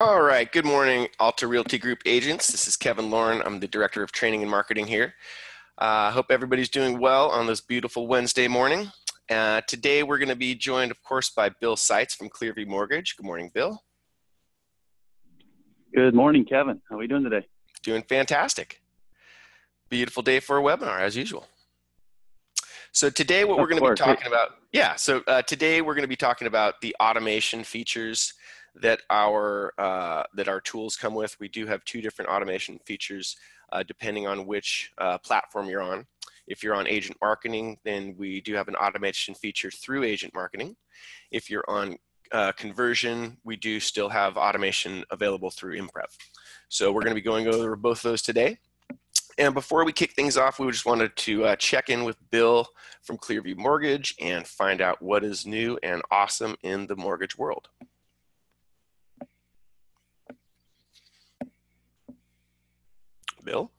All right. Good morning, Alta Realty Group agents. This is Kevin Lauren. I'm the Director of Training and Marketing here. I uh, hope everybody's doing well on this beautiful Wednesday morning. Uh, today, we're going to be joined, of course, by Bill Seitz from Clearview Mortgage. Good morning, Bill. Good morning, Kevin. How are you doing today? Doing fantastic. Beautiful day for a webinar, as usual. So today, what of we're going to be talking about, yeah. So uh, today, we're going to be talking about the automation features that our uh, that our tools come with. We do have two different automation features uh, depending on which uh, platform you're on. If you're on agent marketing, then we do have an automation feature through agent marketing. If you're on uh, conversion, we do still have automation available through Imprev. So we're going to be going over both of those today. And before we kick things off, we just wanted to uh, check in with Bill from Clearview Mortgage and find out what is new and awesome in the mortgage world. Bill?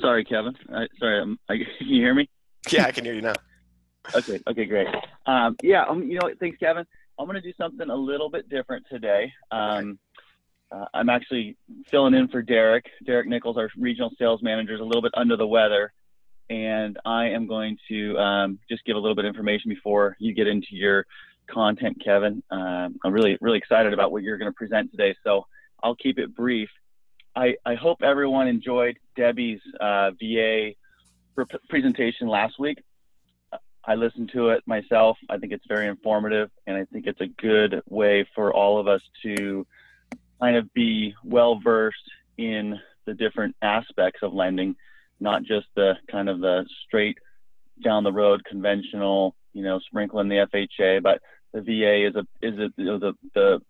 Sorry, Kevin. I, sorry, um, I, can you hear me? Yeah, I can hear you now. okay, okay, great. Um, yeah, um, you know, thanks, Kevin. I'm going to do something a little bit different today. Um, uh, I'm actually filling in for Derek. Derek Nichols, our regional sales manager, is a little bit under the weather, and I am going to um, just give a little bit of information before you get into your content, Kevin. Um, I'm really, really excited about what you're going to present today. So I'll keep it brief. I, I hope everyone enjoyed Debbie's uh, VA presentation last week. I listened to it myself. I think it's very informative, and I think it's a good way for all of us to kind of be well versed in the different aspects of lending, not just the kind of the straight down the road conventional, you know, sprinkling the FHA, but the VA is a is a, you know, the the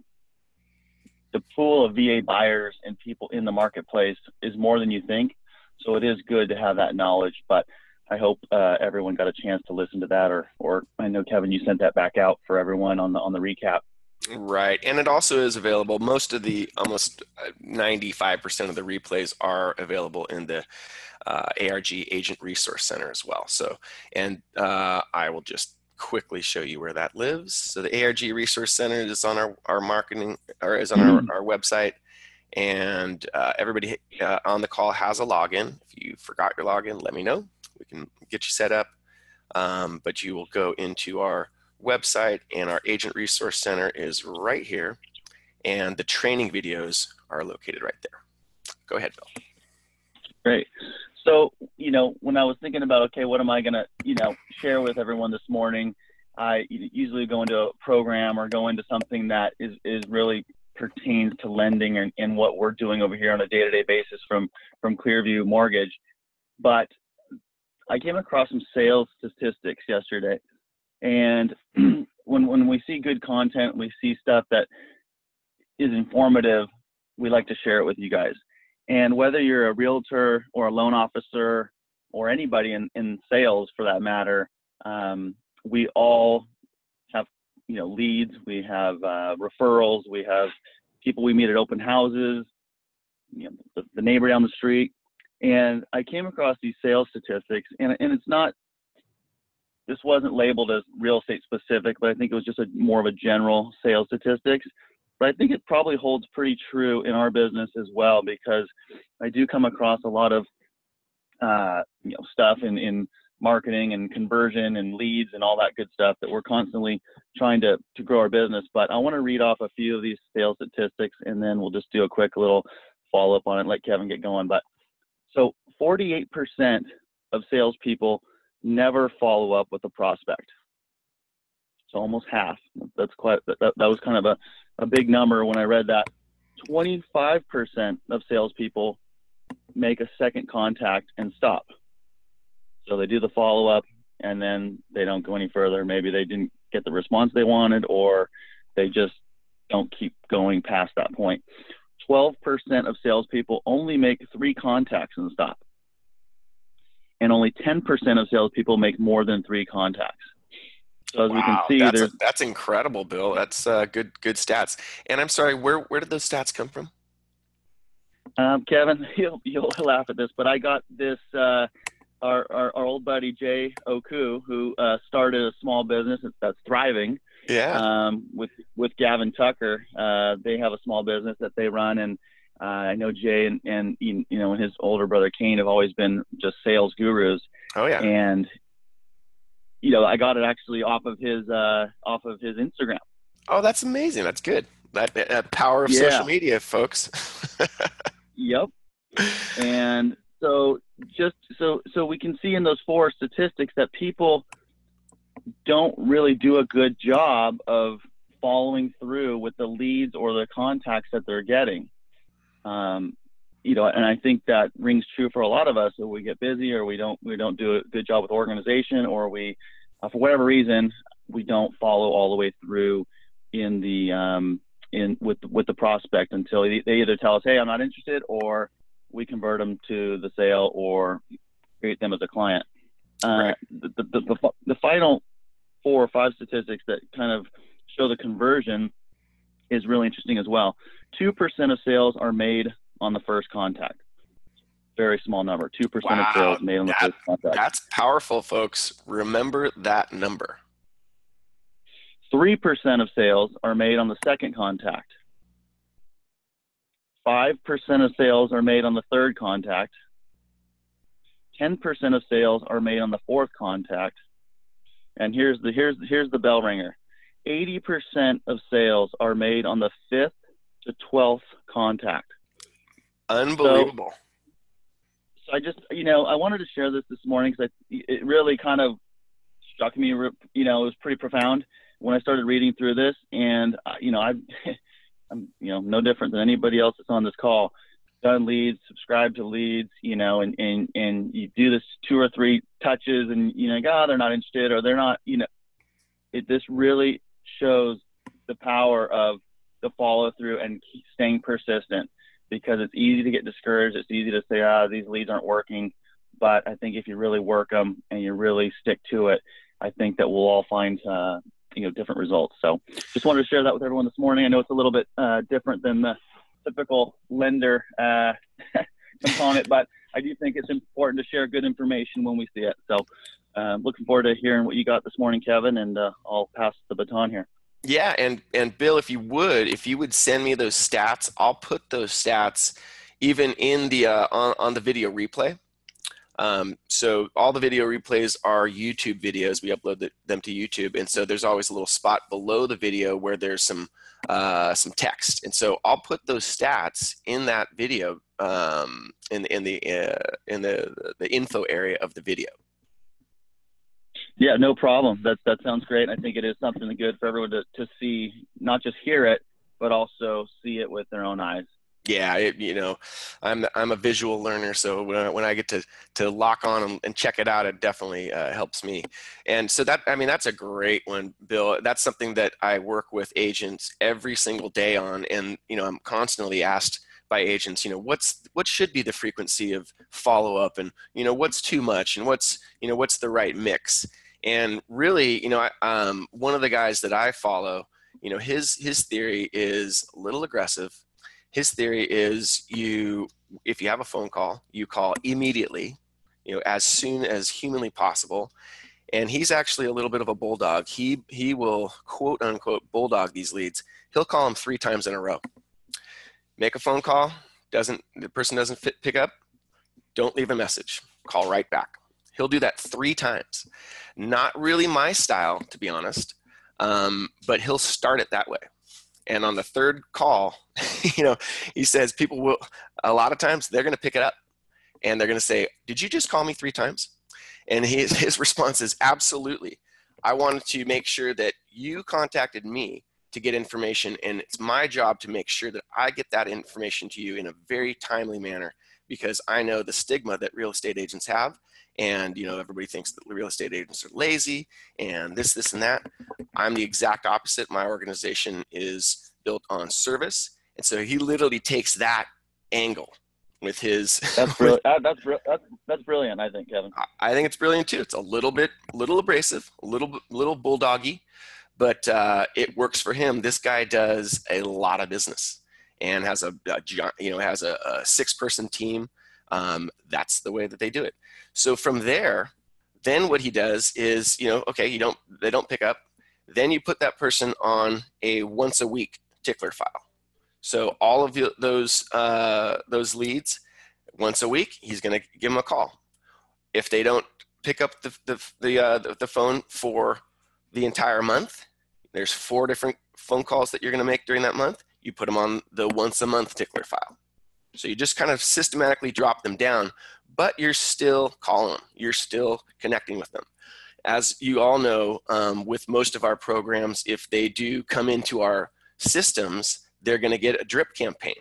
the pool of VA buyers and people in the marketplace is more than you think. So it is good to have that knowledge. But I hope uh, everyone got a chance to listen to that, or or I know Kevin, you sent that back out for everyone on the on the recap. Right, and it also is available. Most of the almost 95% of the replays are available in the uh, ARG Agent Resource Center as well. So, and uh, I will just quickly show you where that lives. So the ARG Resource Center is on our, our marketing, or is on our, mm-hmm. our website. And uh, everybody uh, on the call has a login. If you forgot your login, let me know. We can get you set up. Um, but you will go into our website and our Agent Resource Center is right here. And the training videos are located right there. Go ahead, Bill. Great. So, you know, when I was thinking about, okay, what am I going to, you know, share with everyone this morning, I usually go into a program or go into something that is, is really pertains to lending and, and what we're doing over here on a day-to-day basis from, from Clearview Mortgage. But I came across some sales statistics yesterday. And when, when we see good content, we see stuff that is informative, we like to share it with you guys. And whether you're a realtor or a loan officer or anybody in, in sales for that matter, um, we all have you know leads, we have uh, referrals, we have people we meet at open houses, you know, the, the neighbor down the street. And I came across these sales statistics, and, and it's not this wasn't labeled as real estate specific, but I think it was just a more of a general sales statistics. But I think it probably holds pretty true in our business as well because I do come across a lot of uh, you know stuff in, in marketing and conversion and leads and all that good stuff that we're constantly trying to, to grow our business. But I want to read off a few of these sales statistics and then we'll just do a quick little follow up on it, let Kevin get going. But so 48% of salespeople never follow up with a prospect. So almost half. That's quite that, that was kind of a a big number when I read that. 25% of salespeople make a second contact and stop. So they do the follow up and then they don't go any further. Maybe they didn't get the response they wanted or they just don't keep going past that point. 12% of salespeople only make three contacts and stop. And only 10% of salespeople make more than three contacts. So as wow, we can see, that's, a, that's incredible, Bill. That's uh, good good stats. And I'm sorry, where where did those stats come from? Um, Kevin, you'll you'll laugh at this, but I got this. Uh, our, our, our old buddy Jay Oku, who uh, started a small business that's thriving, Yeah. Um, with with Gavin Tucker, uh, they have a small business that they run, and uh, I know Jay and, and you know and his older brother Kane have always been just sales gurus. Oh yeah. And you know, I got it actually off of his uh, off of his Instagram. Oh, that's amazing. That's good. That, that power of yeah. social media, folks. yep. And so just so so we can see in those four statistics that people don't really do a good job of following through with the leads or the contacts that they're getting. Um, you know, and I think that rings true for a lot of us. So we get busy, or we don't we don't do a good job with organization, or we, uh, for whatever reason, we don't follow all the way through in the um, in with with the prospect until they either tell us, "Hey, I'm not interested," or we convert them to the sale or create them as a client. Uh, right. the, the, the, the final four or five statistics that kind of show the conversion is really interesting as well. 2% of sales are made on the first contact. Very small number. 2% wow, of sales made on the that, first contact. That's powerful, folks. Remember that number. 3% of sales are made on the second contact. 5% of sales are made on the third contact. 10% of sales are made on the fourth contact. And here's the here's here's the bell ringer. 80% of sales are made on the fifth to 12th contact. Unbelievable. So, so I just, you know, I wanted to share this this morning because it really kind of struck me. You know, it was pretty profound when I started reading through this, and uh, you know, I, I'm, you know, no different than anybody else that's on this call done leads, subscribe to leads, you know, and, and, and you do this two or three touches and, you know, God, they're not interested or they're not, you know, it, this really shows the power of the follow through and staying persistent because it's easy to get discouraged. It's easy to say, ah, these leads aren't working. But I think if you really work them and you really stick to it, I think that we'll all find, uh, you know, different results. So just wanted to share that with everyone this morning. I know it's a little bit uh, different than the typical lender uh, component, but I do think it's important to share good information when we see it. So, uh, looking forward to hearing what you got this morning, Kevin, and uh, I'll pass the baton here. Yeah, and and Bill, if you would, if you would send me those stats, I'll put those stats even in the uh, on, on the video replay. Um, so all the video replays are YouTube videos. We upload the, them to YouTube, and so there's always a little spot below the video where there's some uh, some text. And so I'll put those stats in that video um, in in the uh, in the the info area of the video. Yeah, no problem. That that sounds great. I think it is something good for everyone to, to see, not just hear it, but also see it with their own eyes yeah, it, you know, I'm I'm a visual learner, so when I, when I get to to lock on and, check it out, it definitely uh, helps me. And so that I mean that's a great one, Bill. That's something that I work with agents every single day on, and you know I'm constantly asked by agents, you know, what's what should be the frequency of follow up, and you know what's too much, and what's you know what's the right mix. And really, you know, I, um, one of the guys that I follow, you know, his his theory is a little aggressive. His theory is you if you have a phone call you call immediately you know as soon as humanly possible. And he's actually a little bit of a bulldog. He he will quote unquote bulldog these leads. He'll call them three times in a row. Make a phone call doesn't the person doesn't fit, pick up don't leave a message. Call right back he'll do that three times. Not really my style to be honest um, but he'll start it that way. And on the third call you know he says people will a lot of times they're going to pick it up and they're going to say did you just call me three times? And his, his response is absolutely. I wanted to make sure that you contacted me to get information and it's my job to make sure that i get that information to you in a very timely manner because i know the stigma that real estate agents have and you know everybody thinks that real estate agents are lazy and this this and that. I'm the exact opposite. My organization is built on service. And so he literally takes that angle with his that's brilliant that's, that's, that's brilliant i think kevin. I think it's brilliant too. It's a little bit little abrasive a little little bulldoggy but uh, it works for him. This guy does a lot of business and has a, a you know has a, a six person team um, that's the way that they do it so from there, then what he does is, you know, okay, you don't, they don't pick up. Then you put that person on a once a week tickler file. So all of the, those uh, those leads, once a week, he's going to give them a call. If they don't pick up the the the, uh, the, the phone for the entire month, there's four different phone calls that you're going to make during that month. You put them on the once a month tickler file. So you just kind of systematically drop them down, but you're still calling them. You're still connecting with them. As you all know, um, with most of our programs, if they do come into our systems, they're going to get a drip campaign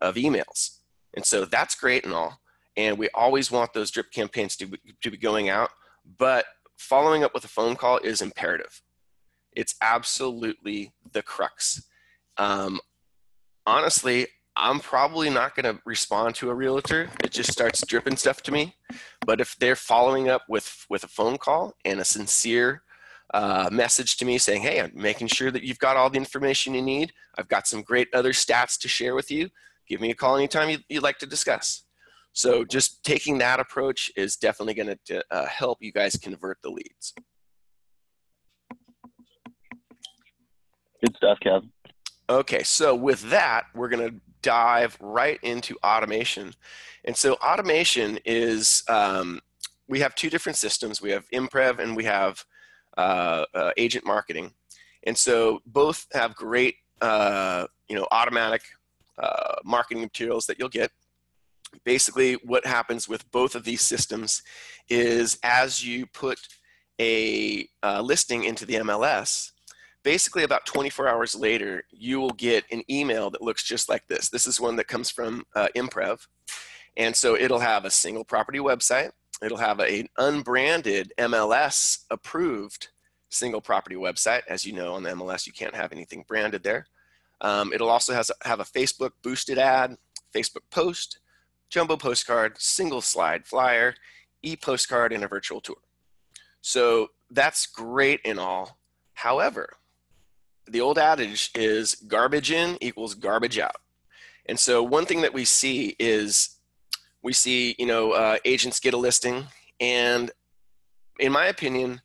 of emails. And so that's great and all. And we always want those drip campaigns to be, to be going out, but following up with a phone call is imperative. It's absolutely the crux. Um, honestly, I'm probably not going to respond to a realtor. It just starts dripping stuff to me. But if they're following up with with a phone call and a sincere uh, message to me saying, "Hey, I'm making sure that you've got all the information you need. I've got some great other stats to share with you. Give me a call anytime you, would like to discuss." So just taking that approach is definitely going to uh, help you guys convert the leads. Good stuff, Kevin. Okay, so with that, we're going to dive right into automation. And so automation is, um, we have two different systems. We have Imprev and we have uh, uh, agent marketing. And so both have great, uh, you know, automatic uh, marketing materials that you'll get. Basically, what happens with both of these systems is as you put a uh, listing into the MLS, basically about 24 hours later, you will get an email that looks just like this. This is one that comes from uh, Imprev. And so it'll have a single property website. It'll have an unbranded MLS approved single property website. As you know, on the MLS, you can't have anything branded there. Um, it'll also has, have a Facebook boosted ad, Facebook post, jumbo postcard, single slide flyer, e postcard, and a virtual tour. So that's great and all. However, the old adage is garbage in equals garbage out. And so one thing that we see is we see, you know, uh, agents get a listing, and in my opinion,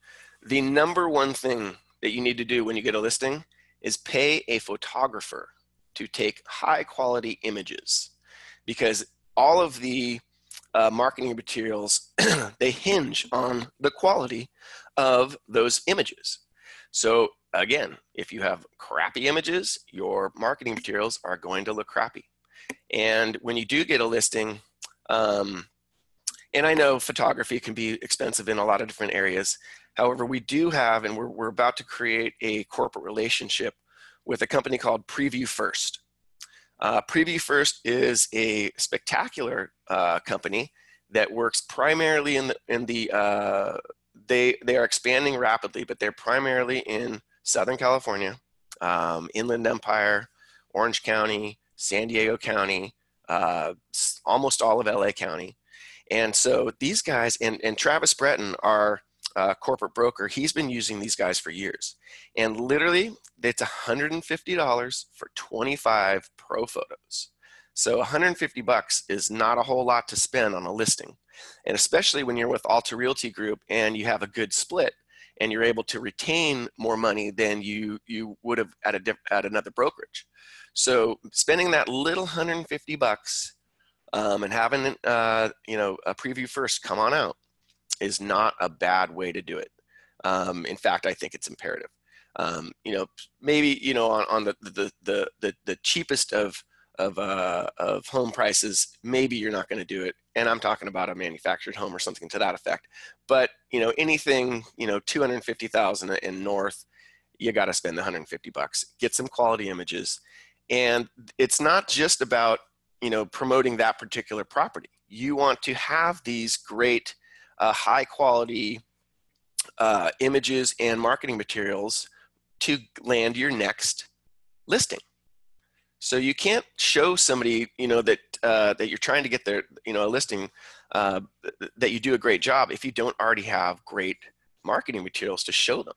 the number one thing that you need to do when you get a listing is pay a photographer to take high quality images because all of the uh, marketing materials they hinge on the quality of those images so again, if you have crappy images, your marketing materials are going to look crappy. And when you do get a listing, um, and I know photography can be expensive in a lot of different areas. However, we do have, and we're, we're about to create a corporate relationship with a company called Preview First. Uh, Preview First is a spectacular uh, company that works primarily in the, in the uh, they, they are expanding rapidly, but they're primarily in Southern California, um, Inland Empire, Orange County, San Diego County, uh, almost all of LA County. And so these guys, and, and Travis Breton, our uh, corporate broker, he's been using these guys for years. And literally, it's $150 for 25 pro photos. So 150 bucks is not a whole lot to spend on a listing. And especially when you're with Alta Realty Group and you have a good split, and you're able to retain more money than you you would have at a diff, at another brokerage. So spending that little 150 bucks um, and having uh, you know a preview first come on out is not a bad way to do it. Um, in fact, I think it's imperative. Um, you know, maybe you know on, on the, the the the the cheapest of of uh, of home prices, maybe you're not going to do it. And I'm talking about a manufactured home or something to that effect. But you know, anything you know, 250,000 and north, you got to spend the 150 bucks. Get some quality images, and it's not just about you know promoting that particular property. You want to have these great, uh, high quality uh, images and marketing materials to land your next listing. So you can't show somebody, you know, that uh, that you're trying to get their, you know, a listing uh, that you do a great job if you don't already have great marketing materials to show them.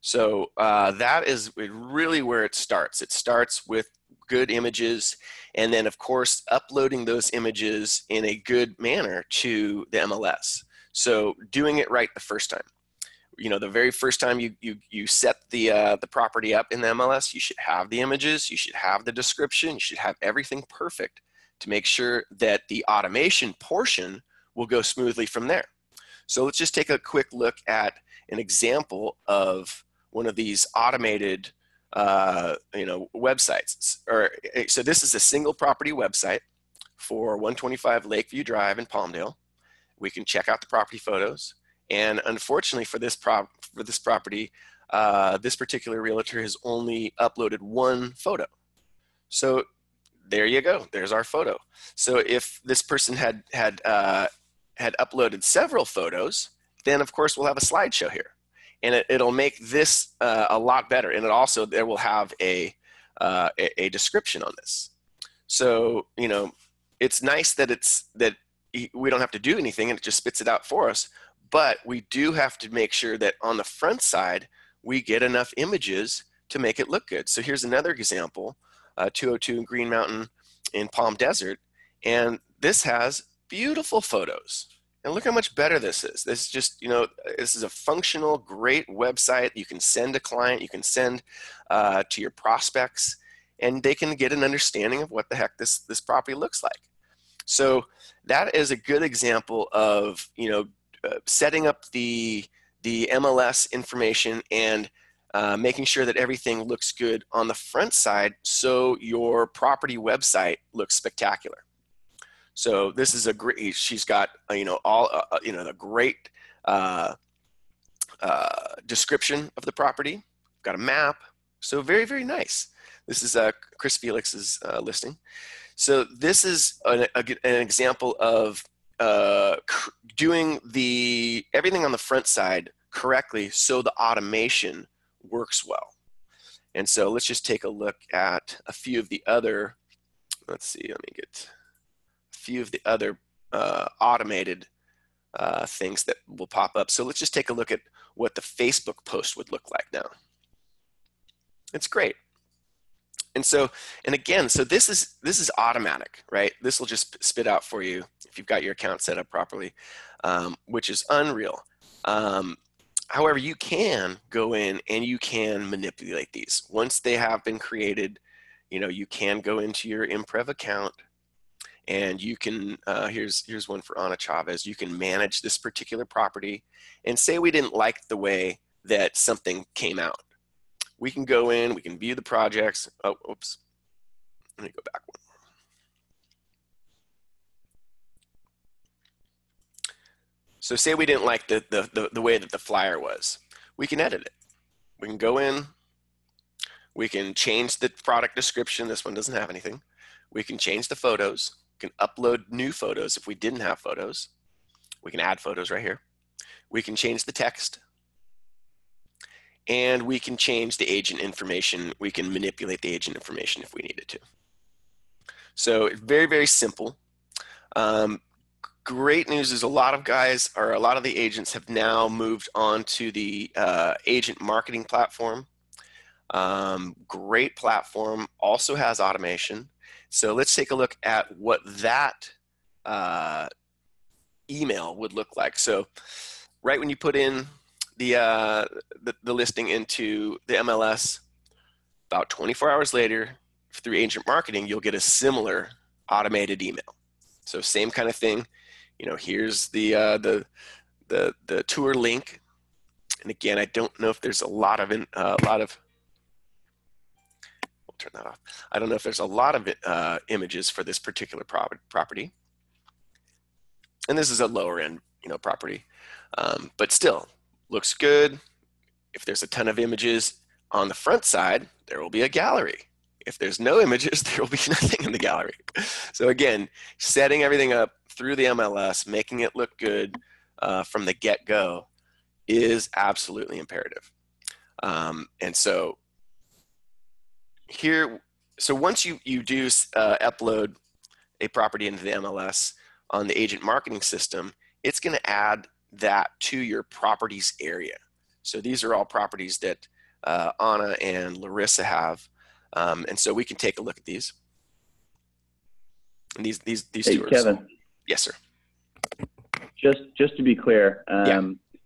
So uh, that is really where it starts. It starts with good images, and then of course uploading those images in a good manner to the MLS. So doing it right the first time. You know the very first time you you you set the uh, the property up in the MLS, you should have the images, you should have the description, you should have everything perfect to make sure that the automation portion will go smoothly from there. So let's just take a quick look at an example of one of these automated uh, you know websites. Or eh, so this is a single property website for 125 Lakeview Drive in Palmdale. We can check out the property photos. And unfortunately for this prop for this property, uh, this particular realtor has only uploaded one photo. So there you go. There's our photo. So if this person had had uh, had uploaded several photos, then of course we'll have a slideshow here, and it, will make this uh, a lot better. And it also there will have a, uh, a, a description on this. So you know, it's nice that it's that we don't have to do anything and it just spits it out for us. But we do have to make sure that on the front side we get enough images to make it look good. So here's another example, uh, 202 in Green Mountain in Palm Desert, and this has beautiful photos. And look how much better this is. This is just, you know, this is a functional, great website. You can send a client, you can send uh, to your prospects, and they can get an understanding of what the heck this, this property looks like. So that is a good example of, you know, uh, setting up the, the MLS information and uh, making sure that everything looks good on the front side so your property website looks spectacular. So this is a great. She's got uh, you know all uh, uh, you know the great uh, description of the property. Got a map. So very very nice. This is Chris Felix's listing. So this is an, a, an example of uh, doing the everything on the front side correctly so the automation works well. And so let's just take a look at a few of the other, let's see, let me get a few of the other uh, automated uh, things that will pop up. So let's just take a look at what the Facebook post would look like now. It's great. And so, and again, so this is this is automatic, right? This will just spit out for you if you've got your account set up properly, um, which is unreal. Um, however, you can go in and you can manipulate these once they have been created. You know, you can go into your Imprev account and you can uh, here's here's one for Ana Chavez. You can manage this particular property, and say we didn't like the way that something came out. We can go in, we can view the projects. Oh, oops. Let me go back one. So say we didn't like the, the, the, the way that the flyer was. We can edit it. We can go in, we can change the product description. This one doesn't have anything. We can change the photos we can upload new photos if we didn't have photos. We can add photos right here. We can change the text. And we can change the agent information. We can manipulate the agent information if we needed to. So it's very, very simple. Um, great news is a lot of guys or a lot of the agents have now moved on to the uh, agent marketing platform. Um, great platform, also has automation. So let's take a look at what that uh, email would look like. So right when you put in the, uh, the, the listing into the MLS, about 24 hours later, through agent marketing, you'll get a similar automated email. So same kind of thing. You know, here's the uh, the the the tour link. And again, I don't know if there's a lot of in, uh, a lot of We'll turn that off. I don't know if there's a lot of uh, images for this particular property. And this is a lower end, you know, property, um, but still looks good. If there's a ton of images on the front side, there will be a gallery. If there's no images, there will be nothing in the gallery. So again, setting everything up through the MLS, making it look good uh, from the get-go is absolutely imperative. Um, and so here, so once you, you do uh, upload a property into the MLS on the agent marketing system, it's going to add that to your properties area. So these are all properties that uh, Anna and Larissa have. Um, and so we can take a look at these. And these, these, these hey, two are. Yes, sir. Just, just to be clear, um, yeah.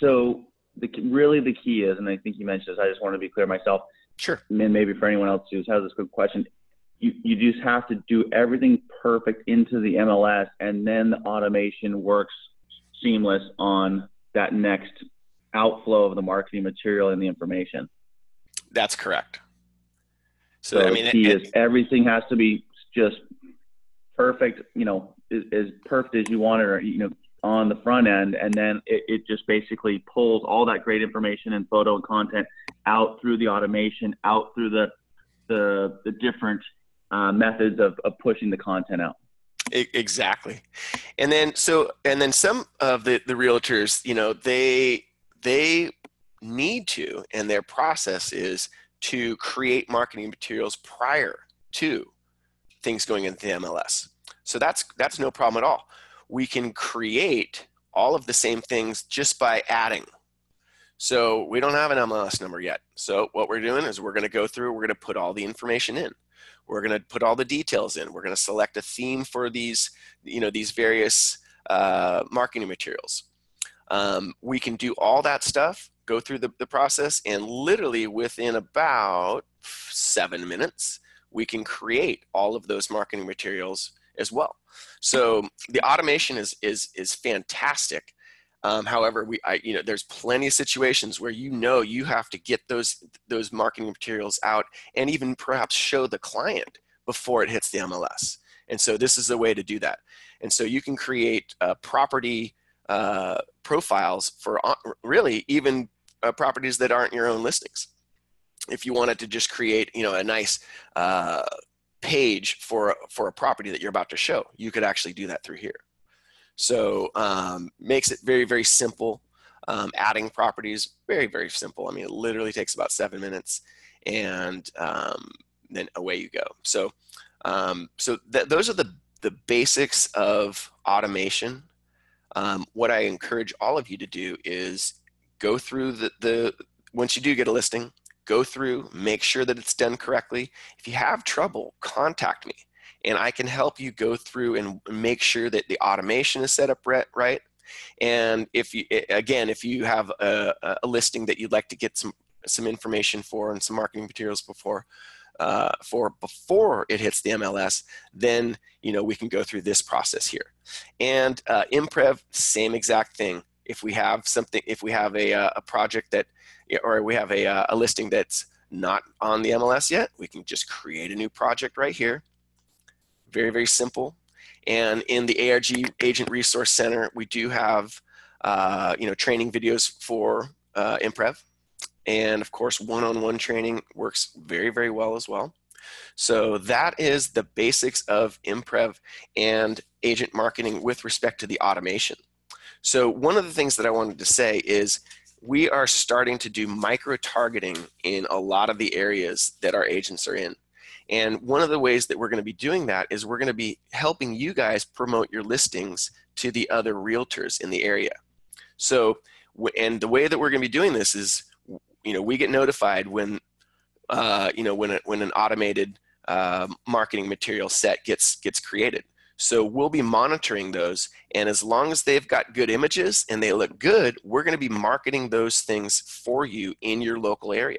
so the really the key is, and I think you mentioned this. I just want to be clear myself. Sure. And maybe for anyone else who has this good question, you, you just have to do everything perfect into the MLS, and then the automation works seamless on that next outflow of the marketing material and the information. That's correct. So, so I mean, the key it, is everything has to be just perfect. You know, as perfect as you want it, or you know, on the front end, and then it, it just basically pulls all that great information and photo and content out through the automation, out through the the, the different uh, methods of, of pushing the content out. Exactly, and then so and then some of the the realtors, you know, they they need to, and their process is to create marketing materials prior to things going into the MLS. So that's that's no problem at all. We can create all of the same things just by adding. So we don't have an MLS number yet. So what we're doing is we're going to go through, we're going to put all the information in. We're going to put all the details in. We're going to select a theme for these, you know, these various uh, marketing materials. Um, we can do all that stuff, go through the, the process, and literally within about seven minutes, we can create all of those marketing materials as well. So the automation is is is fantastic. Um, however, we, I, you know, there's plenty of situations where you know you have to get those those marketing materials out and even perhaps show the client before it hits the MLS. And so this is the way to do that. And so you can create uh, property uh, profiles for uh, really even uh, properties that aren't your own listings. If you wanted to just create, you know, a nice uh, page for for a property that you're about to show, you could actually do that through here. So um, makes it very, very simple. Um, adding properties, very, very simple. I mean, it literally takes about seven minutes and um, then away you go. So, um, so th- those are the, the basics of automation. Um, what I encourage all of you to do is go through the, the, once you do get a listing, go through, make sure that it's done correctly. If you have trouble, contact me and I can help you go through and make sure that the automation is set up right. And if you, again, if you have a, a listing that you'd like to get some, some information for and some marketing materials before, uh, for before it hits the MLS, then you know we can go through this process here. And uh, Imprev, same exact thing. If we have something, if we have a, uh, a project that, or we have a, uh, a listing that's not on the MLS yet, we can just create a new project right here very, very simple. And in the ARG Agent Resource Center, we do have uh, you know training videos for uh, Imprev, and of course, one-on-one training works very, very well as well. So that is the basics of Imprev and agent marketing with respect to the automation. So one of the things that I wanted to say is we are starting to do micro targeting in a lot of the areas that our agents are in. And one of the ways that we're going to be doing that is we're going to be helping you guys promote your listings to the other realtors in the area. So, and the way that we're going to be doing this is, you know, we get notified when, uh, you know, when a, when an automated uh, marketing material set gets gets created. So we'll be monitoring those, and as long as they've got good images and they look good, we're going to be marketing those things for you in your local area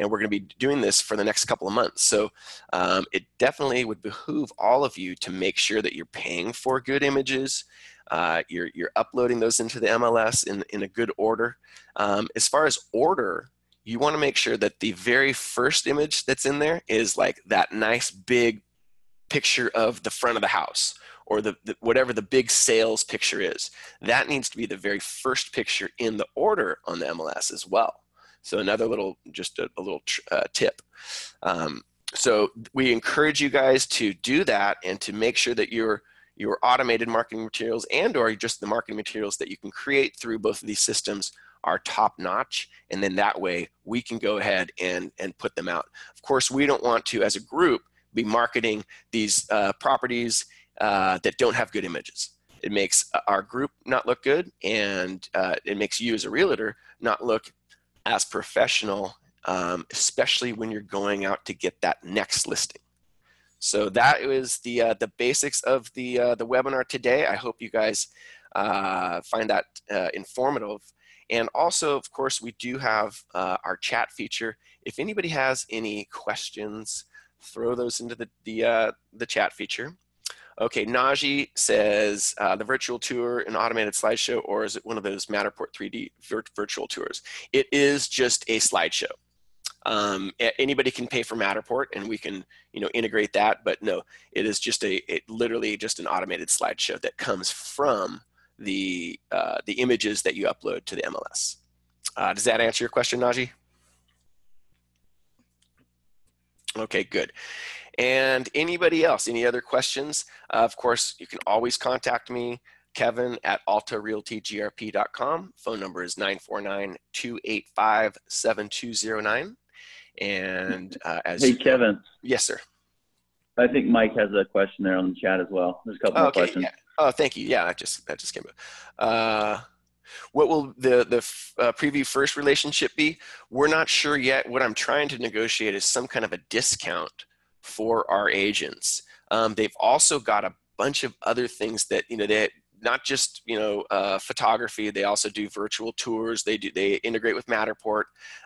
and we're going to be doing this for the next couple of months. So um, it definitely would behoove all of you to make sure that you're paying for good images. Uh, you're, you're uploading those into the MLS in, in a good order. Um, as far as order, you want to make sure that the very first image that's in there is like that nice big picture of the front of the house or the, the, whatever the big sales picture is. That needs to be the very first picture in the order on the MLS as well. So another little, just a, a little uh, tip. Um, so we encourage you guys to do that and to make sure that your your automated marketing materials and or just the marketing materials that you can create through both of these systems are top notch and then that way we can go ahead and and put them out of course we don't want to as a group be marketing these uh, properties uh, that don't have good images it makes our group not look good and uh, it makes you as a realtor not look as professional, um, especially when you're going out to get that next listing. So that was the uh, the basics of the uh, the webinar today. I hope you guys uh, find that uh, informative. And also, of course, we do have uh, our chat feature. If anybody has any questions, throw those into the, the, uh, the chat feature. Okay, Najee says uh, the virtual tour an automated slideshow, or is it one of those Matterport 3D vir virtual tours? It is just a slideshow. Um, anybody can pay for Matterport, and we can, you know, integrate that. But no, it is just a it, literally just an automated slideshow that comes from the uh, the images that you upload to the MLS. Uh, does that answer your question, Najee? Okay, good. And anybody else, any other questions? Uh, of course, you can always contact me, Kevin at altarealtygrp.com. Phone number is 949-285-7209. And uh, as Hey, Kevin. Yes, sir. I think Mike has a question there on the chat as well. There's a couple oh, okay, questions. Yeah. Oh, thank you. Yeah, that just that just came up. Uh, what will the the uh, preview first relationship be? We're not sure yet. What I'm trying to negotiate is some kind of a discount for our agents. Um, they've also got a bunch of other things that you know they not just you know uh, photography. They also do virtual tours. They do they integrate with Matterport,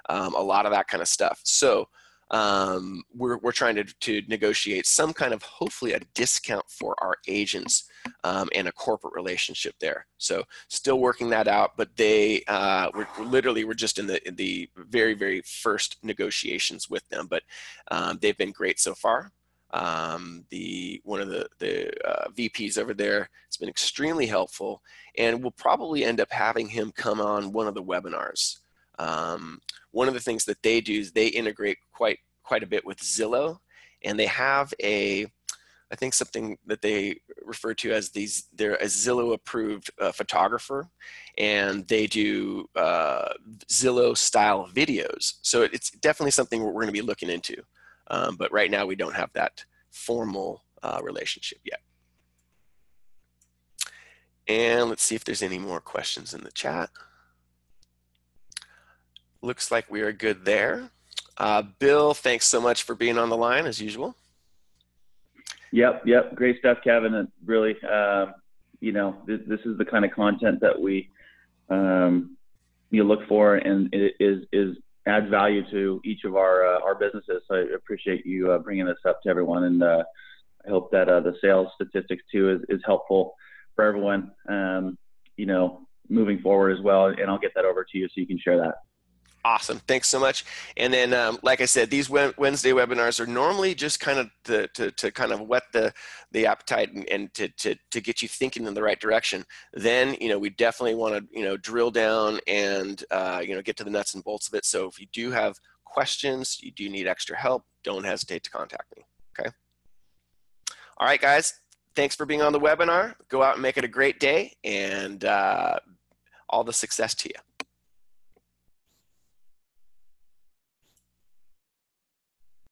um, a lot of that kind of stuff. So um, we're we're trying to to negotiate some kind of hopefully a discount for our agents um, and a corporate relationship there. So still working that out, but they uh, we're, we're literally we're just in the in the very very first negotiations with them, but um, they've been great so far. Um, the one of the the uh, VPs over there has been extremely helpful, and we'll probably end up having him come on one of the webinars. Um, one of the things that they do is they integrate quite quite a bit with Zillow, and they have a I think something that they refer to as these, they're a Zillow approved uh, photographer and they do uh, Zillow style videos. So it's definitely something we're going to be looking into. Um, but right now we don't have that formal uh, relationship yet. And let's see if there's any more questions in the chat. Looks like we are good there. Uh, Bill, thanks so much for being on the line as usual. Yep, yep, great stuff, Kevin. And really, uh, you know, this, this, is the kind of content that we um, you look for, and it is is adds value to each of our uh, our businesses. So I appreciate you uh, bringing this up to everyone, and uh, I hope that uh, the sales statistics too is is helpful for everyone. Um, you know, moving forward as well, and I'll get that over to you so you can share that. Awesome. Thanks so much. And then, um, like I said, these Wednesday webinars are normally just kind of to, to, to kind of whet the, the appetite and, and to, to, to get you thinking in the right direction. Then, you know, we definitely want to, you know, drill down and, uh, you know, get to the nuts and bolts of it. So if you do have questions, you do need extra help, don't hesitate to contact me. Okay. All right, guys. Thanks for being on the webinar. Go out and make it a great day and uh, all the success to you.